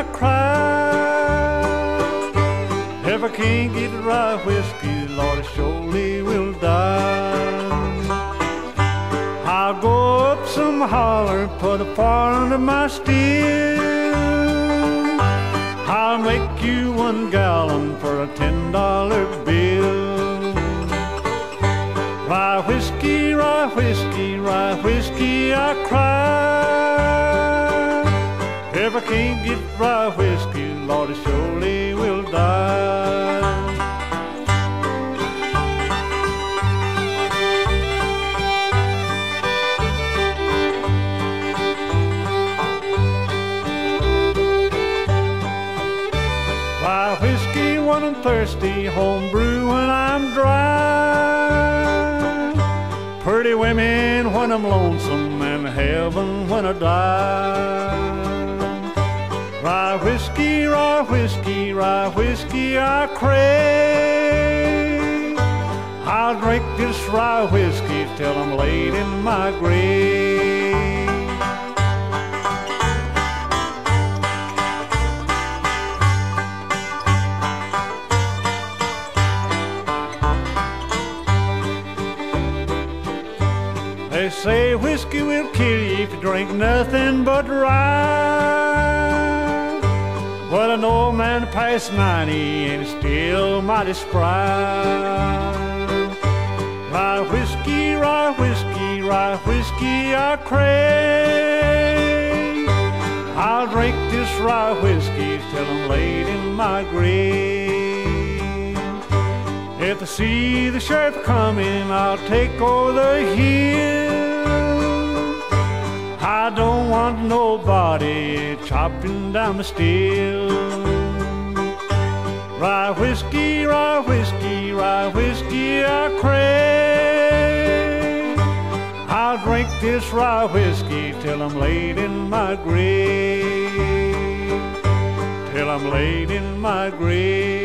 I cry. If I can't get the right whiskey, Lord, I surely will die. I'll go up some holler, put a part under my steel. I'll make you one gallon for a ten dollar bill. Rye whiskey, rye whiskey, rye whiskey, I cry. If I can't get rye whiskey, Lord, I surely will die. Rye whiskey when I'm thirsty, homebrew when I'm dry. Pretty women when I'm lonesome, and heaven when I die. Rye whiskey, rye whiskey, rye whiskey, I crave. I'll drink this rye whiskey till I'm laid in my grave. They say whiskey will kill you if you drink nothing but rye. Old man past 90 and still mighty spry. Rye whiskey, rye whiskey, rye whiskey, I crave. I'll drink this rye whiskey till I'm laid in my grave. If I see the sheriff coming, I'll take over the hill. I don't want nobody chopping down the steel. Rye whiskey, rye whiskey, rye whiskey, I crave. I'll drink this rye whiskey till I'm laid in my grave. Till I'm laid in my grave.